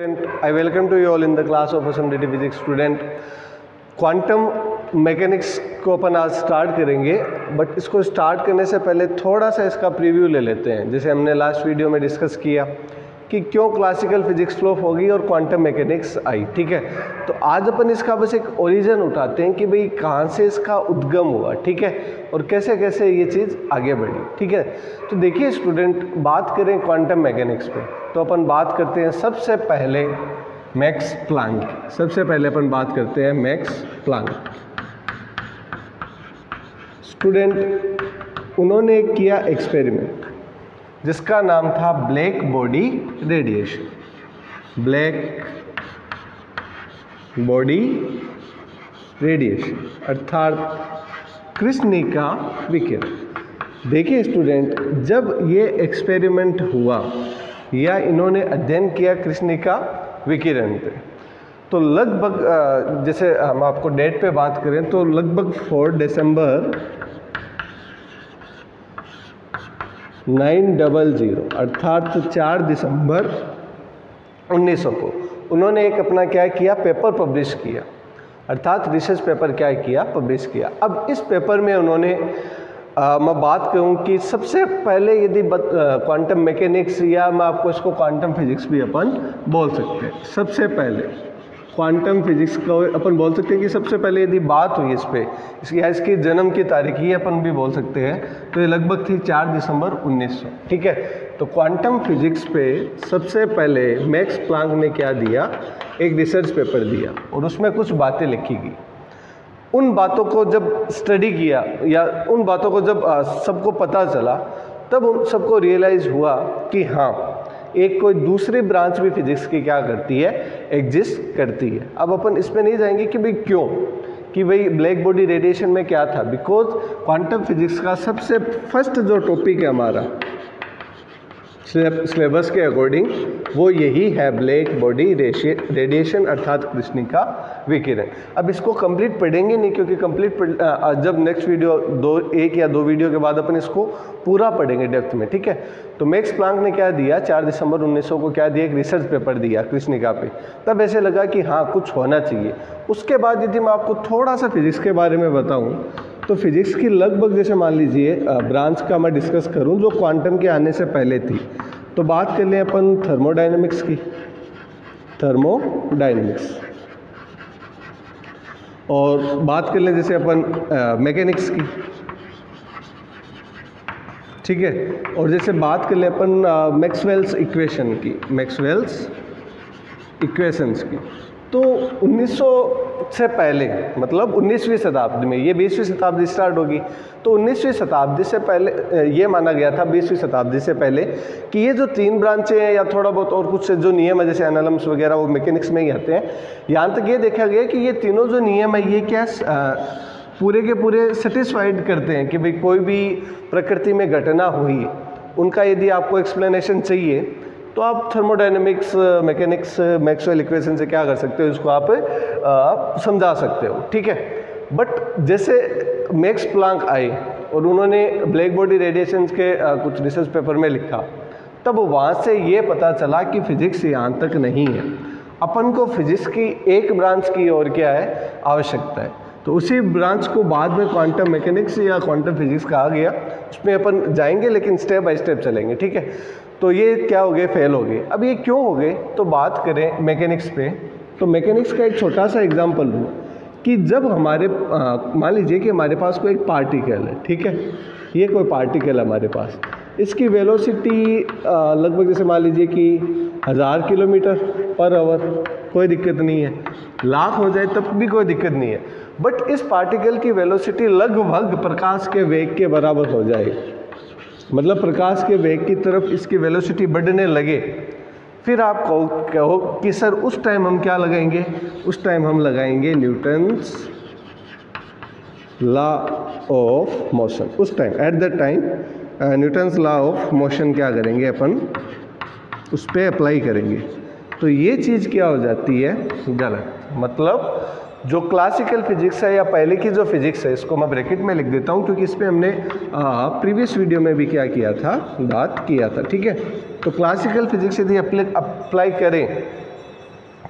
Student, I welcome to you all in the class of SMDT Physics student. Quantum mechanics को अपन आज start करेंगे but इसको start करने से पहले थोड़ा सा इसका प्रीव्यू ले लेते हैं जैसे हमने लास्ट वीडियो में डिस्कस किया कि क्यों क्लासिकल फिजिक्स फ्लो होगी और क्वांटम मैकेनिक्स आई, ठीक है? तो आज अपन इसका बस एक ओरिजिन उठाते हैं कि भाई कहाँ से इसका उद्गम हुआ, ठीक है? और कैसे कैसे ये चीज़ आगे बढ़ी, ठीक है? तो देखिए स्टूडेंट बात करें क्वांटम मैकेनिक्स पे। तो अपन बात करते हैं सबसे पहले मैक्स प्लांक सबसे पहले अपन बात करते हैं मैक्स प्लांक स्टूडेंट उन्होंने किया एक्सपेरिमेंट जिसका नाम था black body radiation. Black body radiation, अर्थात कृष्णिका विकिरण। देखिए स्टूडेंट, जब ये एक्सपेरिमेंट हुआ, या इन्होंने अध्ययन किया कृष्णिका विकिरण पे तो लगभग जैसे हम आपको डेट पे बात करें तो लगभग फोर दिसंबर नाइन डबल ज़ीरो अर्थात चार दिसंबर 1900 को उन्होंने एक अपना क्या किया? पेपर पब्लिश किया। अर्थात रिसर्च पेपर क्या किया? पब्लिश किया। अब इस पेपर में उन्होंने आ, मैं बात करूँ कि सबसे पहले यदि क्वांटम मैकेनिक्स या मैं आपको इसको क्वांटम फिजिक्स भी अपन बोल सकते हैं। सबसे पहले क्वांटम फिजिक्स को अपन बोल सकते हैं कि सबसे पहले यदि बात हुई इस पर इसकी इसकी जन्म की तारीख, ये अपन भी बोल सकते हैं तो ये लगभग थी चार दिसंबर 1900 ठीक है? तो क्वांटम फिजिक्स पे सबसे पहले मैक्स प्लांक ने क्या दिया? एक रिसर्च पेपर दिया, और उसमें कुछ बातें लिखी गई। उन बातों को जब स्टडी किया, या उन बातों को जब सबको पता चला, तब उन सबको रियलाइज़ हुआ कि हाँ एक कोई दूसरी ब्रांच भी फिजिक्स की क्या करती है? एग्जिस्ट करती है। अब अपन इसमें नहीं जाएँगे कि भाई क्यों? कि भाई ब्लैक बॉडी रेडिएशन में क्या था? बिकॉज़ क्वांटम फिजिक्स का सबसे फ़र्स्ट जो टॉपिक है हमारा सिलेबस के अकॉर्डिंग वो यही है ब्लैक बॉडी रेडिएशन अर्थात कृष्णिका विकिरण। अब इसको कंप्लीट पढ़ेंगे नहीं क्योंकि कंप्लीट जब नेक्स्ट वीडियो दो, एक या दो वीडियो के बाद अपन इसको पूरा पढ़ेंगे डेप्थ में, ठीक है? तो मैक्स प्लांक ने क्या दिया? चार दिसंबर 1900 को क्या दिया? एक रिसर्च पेपर दिया कृष्णिका पे। तब ऐसे लगा कि हाँ कुछ होना चाहिए। उसके बाद यदि मैं आपको थोड़ा सा फिजिक्स के बारे में बताऊँ तो फिजिक्स की लगभग जैसे मान लीजिए ब्रांच का मैं डिस्कस करूँ, जो क्वांटम के आने से पहले थी तो बात कर लें अपन थर्मोडाइनमिक्स की। थर्मोडाइनमिक्स और बात कर लें जैसे अपन मैकेनिक्स की। ठीक है? और जैसे बात कर लें अपन मैक्सवेल्स इक्वेशन की मैक्सवेल्स इक्वेशंस की। तो 1900 से पहले मतलब 19वीं शताब्दी में, ये 20वीं शताब्दी स्टार्ट होगी। तो 19वीं शताब्दी से पहले ये माना गया था 20वीं शताब्दी से पहले कि ये जो तीन ब्रांचें हैं या थोड़ा बहुत और कुछ जो नियम है, जैसे एनालम्स वगैरह, वो मैकेनिक्स में ही आते हैं। यहाँ तक ये देखा गया कि ये तीनों जो नियम है, ये क्या पूरे के पूरे सेटिस्फाइड करते हैं कि भाई कोई भी प्रकृति में घटना हुई। उनका यदि आपको एक्सप्लेनेशन चाहिए तो आप थर्मोडाइनमिक्स मैकेनिक्स मैक्सवेल इक्वेशन से क्या कर सकते हो इसको आप, आप समझा सकते हो ठीक है? बट जैसे मैक्स प्लांक आए और उन्होंने ब्लैक बॉडी रेडिएशन के आ, कुछ रिसर्च पेपर में लिखा तब वहाँ से ये पता चला कि फिजिक्स यहाँ तक नहीं है। अपन को फिजिक्स की एक ब्रांच की और क्या है? आवश्यकता है। तो उसी ब्रांच को बाद में क्वांटम मैकेनिक्स या क्वांटम फिजिक्स कहा गया। उसमें अपन जाएँगे लेकिन स्टेप बाय स्टेप चलेंगे ठीक है? तो ये क्या हो गए? फेल हो गए। अब ये क्यों हो गए? तो बात करें मैकेनिक्स पे। तो मैकेनिक्स का एक छोटा सा एग्जांपल लूँ कि जब हमारे मान लीजिए कि हमारे पास कोई एक पार्टिकल है, ठीक है? ये कोई पार्टिकल है हमारे पास। इसकी वेलोसिटी लगभग जैसे मान लीजिए कि हज़ार किलोमीटर पर आवर कोई दिक्कत नहीं है। लाख हो जाए तब भी कोई दिक्कत नहीं है। बट इस पार्टिकल की वेलोसिटी लगभग प्रकाश के वेग के बराबर हो जाएगी। मतलब प्रकाश के वेग की तरफ़ इसकी वेलोसिटी बढ़ने लगे। फिर आप कहो कहो कि सर उस टाइम हम क्या लगाएँगे? उस टाइम हम लगाएँगे न्यूटन्स लॉ ऑफ़ मोशन। उस time at the time Newton's law of motion क्या करेंगे अपन? उस पर अप्लाई करेंगे। तो ये चीज़ क्या हो जाती है? गलत। मतलब जो क्लासिकल फिजिक्स है या पहले की जो फिजिक्स है, इसको मैं ब्रैकेट में लिख देता हूँ, क्योंकि इस पर हमने प्रीवियस वीडियो में भी क्या किया था? बात किया था, ठीक है? तो क्लासिकल फिजिक्स यदि अप्लाई करें,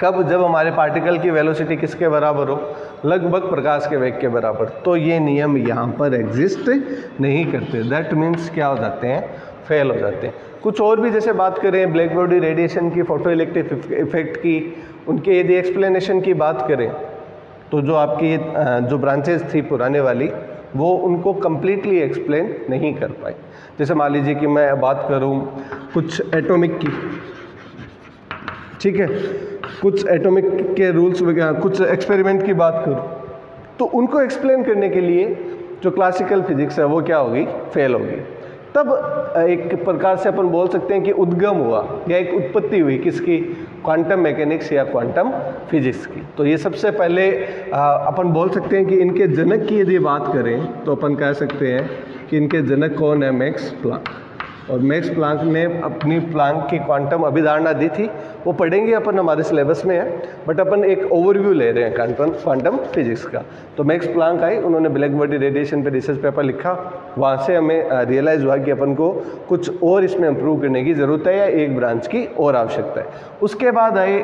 कब? जब हमारे पार्टिकल की वेलोसिटी किसके बराबर हो? लगभग प्रकाश के वेग के बराबर। तो ये नियम यहाँ पर एग्जिस्ट नहीं करते। दैट मीन्स क्या हो जाते हैं? फेल हो जाते हैं। कुछ और भी जैसे बात करें ब्लैक बॉडी रेडिएशन की फ़ोटो इफ़ेक्ट की, उनके यदि एक्सप्लेनेशन की बात करें तो जो आपकी जो ब्रांचेज थी पुराने वाली, वो उनको कम्प्लीटली एक्सप्लेन नहीं कर पाए जैसे मान लीजिए कि मैं बात करूँ कुछ एटॉमिक की, ठीक है? कुछ एटॉमिक के रूल्स वगैरह, कुछ एक्सपेरिमेंट की बात करूँ तो उनको एक्सप्लेन करने के लिए जो क्लासिकल फिजिक्स है, वो क्या होगी? फेल होगी। तब एक प्रकार से अपन बोल सकते हैं कि उद्गम हुआ, या एक उत्पत्ति हुई किसकी? क्वांटम मैकेनिक्स या क्वांटम फिजिक्स की। तो ये सबसे पहले अपन बोल सकते हैं कि इनके जनक की यदि बात करें तो अपन कह सकते हैं कि इनके जनक कौन है? मैक्स प्लांक और मैक्स प्लांक ने अपनी प्लांक की क्वांटम अभिधारणा दी थी। वो पढ़ेंगे अपन, हमारे सिलेबस में है बट अपन एक ओवरव्यू ले रहे हैं क्वांटम क्वांटम फिजिक्स का। तो मैक्स प्लांक आई, उन्होंने ब्लैक बॉडी रेडिएशन पे रिसर्च पेपर लिखा। वहाँ से हमें रियलाइज़ हुआ कि अपन को कुछ और इसमें इम्प्रूव करने की ज़रूरत है या एक ब्रांच की और आवश्यकता है। उसके बाद आए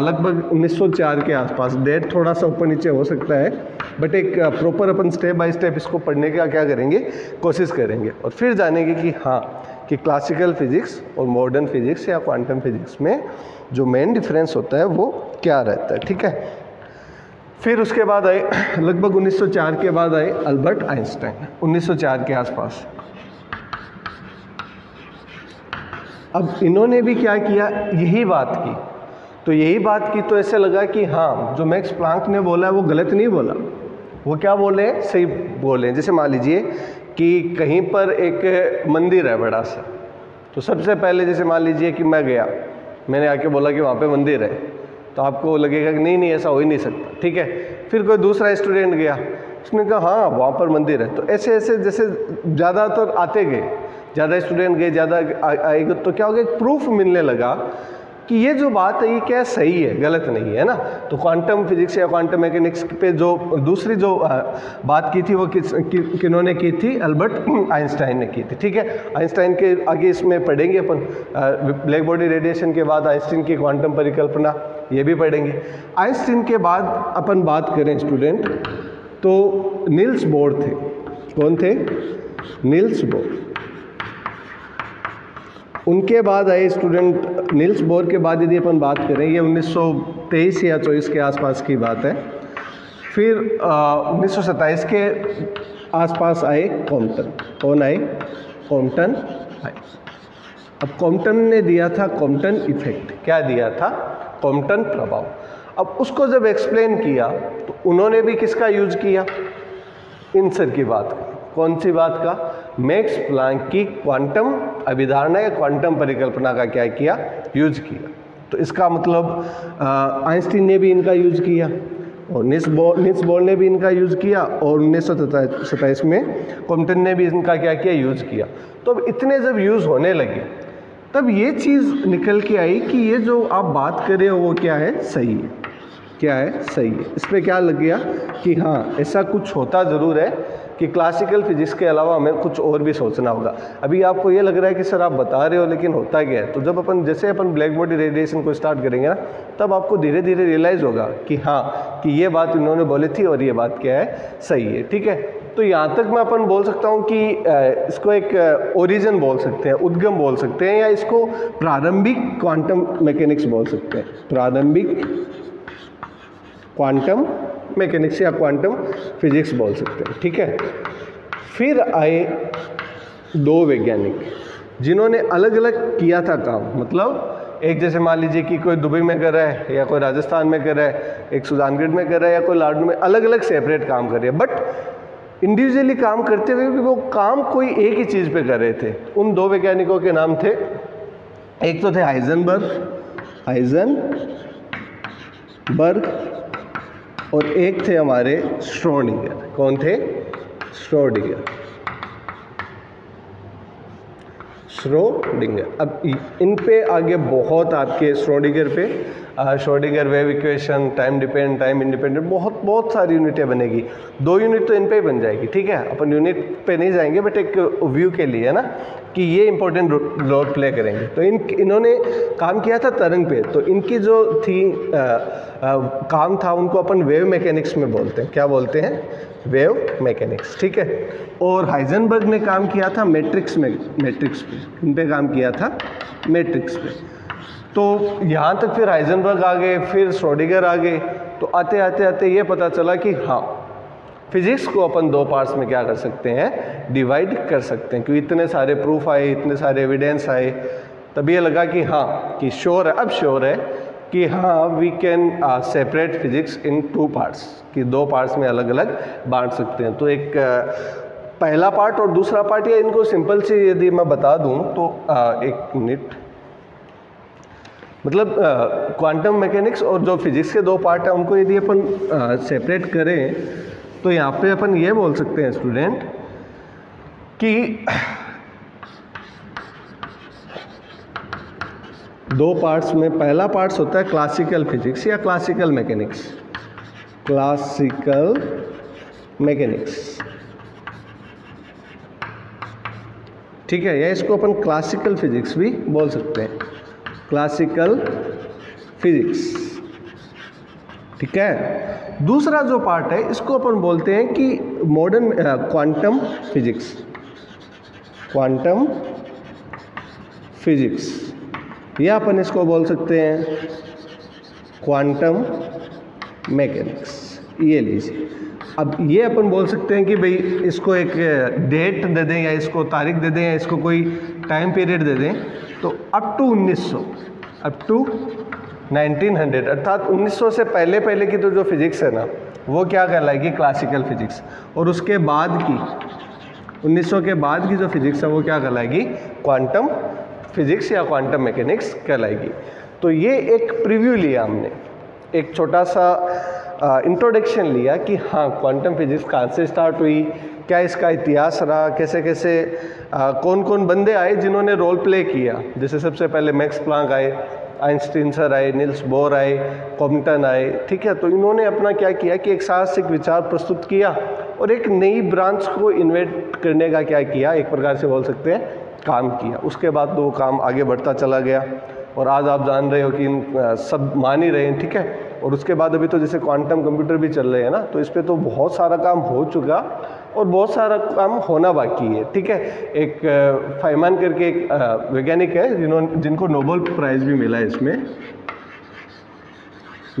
लगभग 1904 के आसपास। डेट थोड़ा सा ऊपर नीचे हो सकता है बट एक प्रॉपर अपन स्टेप बाय स्टेप इसको पढ़ने का क्या करेंगे, कोशिश करेंगे। और फिर जानेंगे कि हाँ कि क्लासिकल फिजिक्स और मॉडर्न फिजिक्स या क्वांटम फिजिक्स में जो मेन डिफरेंस होता है वो क्या रहता है, ठीक है? फिर उसके बाद आए, लगभग 1904 के बाद आए अल्बर्ट आइंस्टाइन 1904 के आसपास। अब इन्होंने भी क्या किया? यही बात की। तो यही बात की तो ऐसे लगा कि हाँ जो मैक्स प्लांक ने बोला है वो गलत नहीं बोला। वो क्या बोले? सही बोले। जैसे मान लीजिए कि कहीं पर एक मंदिर है बड़ा सा। तो सबसे पहले जैसे मान लीजिए कि मैं गया, मैंने आके बोला कि वहाँ पे मंदिर है। तो आपको लगेगा कि नहीं नहीं, ऐसा हो ही नहीं सकता, ठीक है? फिर कोई दूसरा स्टूडेंट गया, उसने कहा हाँ वहाँ पर मंदिर है। तो ऐसे ऐसे जैसे ज़्यादातर आते गए, ज़्यादा स्टूडेंट गए, ज़्यादा आएगा तो क्या हो गया प्रूफ मिलने लगा कि ये जो बात है ये क्या सही है? गलत नहीं है ना? तो क्वांटम फिजिक्स या क्वांटम मैकेनिक्स पे जो दूसरी जो बात की थी वो किस कि, किन्होंने की थी? अल्बर्ट आइंस्टाइन ने की थी ठीक है? आइंस्टाइन के आगे इसमें पढ़ेंगे अपन ब्लैक बॉडी रेडिएशन के बाद आइंस्टीन की क्वांटम परिकल्पना ये भी पढ़ेंगे। आइंस्टीन के बाद अपन बात करें स्टूडेंट तो नील्स बोर थे। कौन थे? नील्स बोर उनके बाद आए स्टूडेंट नील्स बोर के बाद यदि अपन बात करें, ये 1923 या 24 के आसपास की बात है। फिर उन्नीस सौ सत्ताईस के आसपास आए कॉम्पटन कौन आए? कॉम्पटन आए अब कॉम्पटन ने दिया था कॉम्पटन इफ़ेक्ट क्या दिया था? कॉम्पटन प्रभाव। अब उसको जब एक्सप्लेन किया तो उन्होंने भी किसका यूज़ किया? इनसर की बात कौन सी बात का? मैक्स प्लांक की क्वांटम अभिधारणा या क्वांटम परिकल्पना का क्या किया? यूज़ किया। तो इसका मतलब आइंस्टीन ने भी इनका यूज़ किया, और निस बॉल निस बॉल ने भी इनका यूज़ किया, और उन्नीस सौ सताइस में कॉम्पटन ने भी इनका क्या किया? यूज़ किया। तो अब इतने जब यूज़ होने लगे, तब ये चीज़ निकल के आई कि ये जो आप बात कर रहे हो, वो क्या है? सही है। क्या है? सही है। इस पर क्या लग गया कि हाँ ऐसा कुछ होता ज़रूर है कि क्लासिकल फिजिक्स के अलावा हमें कुछ और भी सोचना होगा। अभी आपको ये लग रहा है कि सर आप बता रहे हो, लेकिन होता क्या है? तो जब अपन, जैसे अपन ब्लैक बॉडी रेडिएशन को स्टार्ट करेंगे ना, तब आपको धीरे धीरे रियलाइज़ होगा कि हाँ कि ये बात इन्होंने बोली थी और ये बात क्या है, सही है, ठीक है? तो यहाँ तक मैं अपन बोल सकता हूँ कि इसको एक ओरिजिन बोल सकते हैं, उद्गम बोल सकते हैं, या इसको प्रारंभिक क्वांटम मैकेनिक्स बोल सकते हैं। प्रारंभिक क्वांटम मैकेनिक्स या क्वांटम फिजिक्स बोल सकते हैं, ठीक है? फिर आए दो वैज्ञानिक, जिन्होंने अलग अलग किया था काम। मतलब एक जैसे मान लीजिए कि कोई दुबई में कर रहा है, या कोई राजस्थान में कर रहा है, एक सुजानगढ़ में कर रहा है, या कोई लाडू में अलग अलग सेपरेट काम कर रहे हैं। बट इंडिविजुअली काम करते हुए भी वो काम कोई एक ही चीज़ पे कर रहे थे। उन दो वैज्ञानिकों के नाम थे, एक तो थे हाइजनबर्ग हाइजन बर्ग और एक थे हमारे स्ट्रोडिगर कौन थे? स्ट्रोडिगर स्ट्रोडिंगर अब इन पे आगे बहुत आपके स्ट्रोडिगर पे शोडिगर wave equation time depend time independent बहुत बहुत सारी यूनिटें बनेगी। दो यूनिट तो इन पे ही बन जाएगी ठीक है? अपन यूनिट पे नहीं जाएँगे बट एक व्यू के लिए है ना? कि ये इंपॉर्टेंट रोल प्ले करेंगे। तो इन इन्होंने काम किया था तरंग पे तो इनकी जो थी आ, आ, काम था उनको अपन वेव मैकेनिक्स में बोलते हैं। क्या बोलते हैं? वेव मैकेनिक्स ठीक है? और हाइजनबर्ग ने काम किया था मैट्रिक्स में मैट्रिक्स पे इन पे काम किया था मैट्रिक्स पे। तो यहाँ तक फिर हाइजनबर्ग आ गए फिर स्ट्रोडिगर आ गए तो आते आते आते ये पता चला कि हाँ फिजिक्स को अपन दो पार्ट्स में क्या कर सकते हैं? डिवाइड कर सकते हैं क्योंकि इतने सारे प्रूफ आए इतने सारे एविडेंस आए। तब ये लगा कि हाँ कि श्योर है अब श्योर है कि हाँ we can separate physics in two parts कि दो पार्ट्स में अलग अलग बांट सकते हैं। तो एक uh, पहला पार्ट और दूसरा पार्ट या इनको सिंपल से यदि मैं बता दूँ तो uh, एक मिनट मतलब क्वांटम मैकेनिक्स और जो फिजिक्स के दो पार्ट हैं, उनको यदि अपन सेपरेट करें तो यहाँ पे अपन ये बोल सकते हैं स्टूडेंट कि दो पार्ट्स में, पहला पार्ट्स होता है क्लासिकल फिजिक्स या क्लासिकल मैकेनिक्स क्लासिकल मैकेनिक्स ठीक है, या इसको अपन क्लासिकल फिजिक्स भी बोल सकते हैं। Classical physics. ठीक है? दूसरा जो पार्ट है, इसको अपन बोलते हैं कि modern quantum physics quantum physics या अपन इसको बोल सकते हैं क्वांटम मैकेनिक्स ये लीजिए। अब ये अपन बोल सकते हैं कि भाई, इसको एक डेट दे दें या इसको तारीख दे दें या इसको कोई टाइम पीरियड दे दें। तो अप टू 1900 अप टू 1900 अर्थात 1900 से पहले पहले की तो जो फिज़िक्स है ना, वो क्या कहलाएगी? क्लासिकल फिज़िक्स और उसके बाद की 1900 के बाद की जो फिज़िक्स है, वो क्या कहलाएगी? क्वांटम फिज़िक्स या क्वांटम मैकेनिक्स कहलाएगी। तो ये एक प्रीव्यू लिया हमने। एक छोटा सा इंट्रोडक्शन लिया कि हाँ क्वांटम फिजिक्स कहाँ से स्टार्ट हुई? क्या इसका इतिहास रहा? कैसे कैसे आ, कौन कौन बंदे आए जिन्होंने रोल प्ले किया? जैसे सबसे पहले मैक्स प्लांक आए आइंस्टीन सर आए नील्स बोर आए कॉम्पटन आए ठीक है? तो इन्होंने अपना क्या किया कि एक साहसिक विचार प्रस्तुत किया और एक नई ब्रांच को इन्वेट करने का क्या किया? एक प्रकार से बोल सकते हैं काम किया। उसके बाद वो काम आगे बढ़ता चला गया। और आज आप जान रहे हो कि इन सब मान ही रहे हैं, ठीक है? और उसके बाद अभी तो जैसे क्वांटम कंप्यूटर भी चल रहे हैं ना तो इस पर तो बहुत सारा काम हो चुका और बहुत सारा काम होना बाकी है, ठीक है? एक फाइमान करके एक वैज्ञानिक है जिन्होंने जिनको नोबल प्राइज़ भी मिला है इसमें।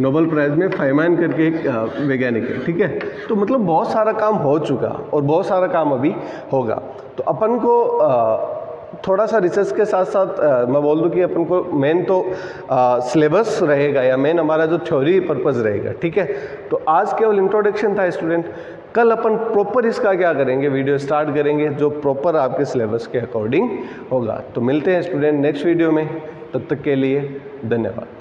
नोबल प्राइज़ में फाइमान करके एक वैज्ञानिक है, ठीक है? तो मतलब बहुत सारा काम हो चुका और बहुत सारा काम अभी होगा। तो अपन को थोड़ा सा रिसर्च के साथ साथ आ, मैं बोल दूँ कि अपन को मेन तो सिलेबस रहेगा या मेन हमारा जो थ्योरी पर्पज़ रहेगा ठीक है? तो आज केवल इंट्रोडक्शन था स्टूडेंट कल अपन प्रॉपर इसका क्या करेंगे? वीडियो स्टार्ट करेंगे जो प्रॉपर आपके सिलेबस के अकॉर्डिंग होगा। तो मिलते हैं स्टूडेंट नेक्स्ट वीडियो में। तब तक के लिए धन्यवाद।